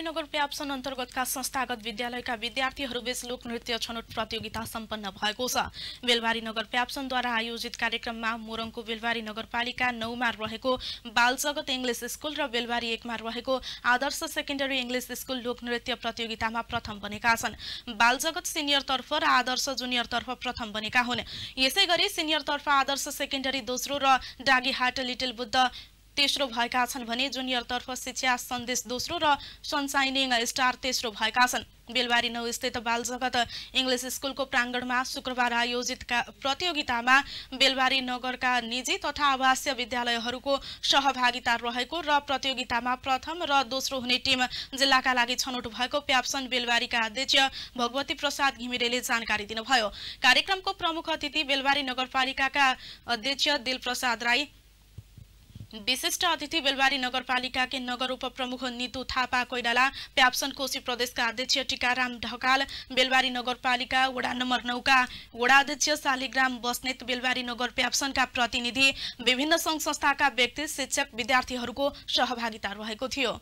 नगर प्याप्सन अन्तर्गतका संस्थागत विद्यालयका विद्यार्थीहरूबीच लोकनृत्य छनौट प्रतियोगिता सम्पन्न भएको छ। बेलबारी नगर प्याप्सनद्वारा आयोजित कार्यक्रममा मोरङको बेलबारी नगरपालिका नौमा रहेको बालजगत इङ्ग्लिस स्कुल र बेलबारी एकमा रहेको आदर्श सेकेन्डरी इङ्ग्लिस स्कुल लोकनृत्य प्रतियोगितामा प्रथम बनेका छन्। बालजगत सिनियरतर्फ र आदर्श जुनियरतर्फ प्रथम बनेका हुन्। यसै गरी सिनियरतर्फ आदर्श सेकेन्डरी दोस्रो र डाँगीहाट लिटिल बुद्ध तेस्रो भएका छन् भने जुनियरतर्फ शिक्षा सन्देश दोस्रो र सनसाइनिङ स्टार तेस्रो भएका छन्। बेलबारी नौ स्थित बालजगत इङ्ग्लिस स्कुलको प्राङ्गणमा शुक्रबार आयोजित प्रतियोगितामा बेलबारी नगरका निजी तथा आवासीय विद्यालयहरूको सहभागिता रहेको र प्रतियोगितामा प्रथम र दोस्रो हुने टिम जिल्लाका लागि छनौट भएको प्याप्सन बेलबारीका अध्यक्ष भगवती प्रसाद घिमिरेले जानकारी दिनुभयो। कार्यक्रमको प्रमुख अतिथि बेलबारी नगरपालिकाका अध्यक्ष दिलप्रसाद राई विशिष्ट अतिथि बेलबारी नगरपालिकाकी नगर उपप्रमुख नितु थापा कोइराला प्याप्सन कोशी प्रदेशका अध्यक्ष टिकाराम ढकाल बेलबारी नगरपालिका वडा नम्बर नौका वडा अध्यक्ष शालिग्राम बस्नेत बेलबारी नगर प्याप्सनका प्रतिनिधि विभिन्न सङ्घ संस्थाका व्यक्ति शिक्षक विद्यार्थीहरूको सहभागिता रहेको थियो।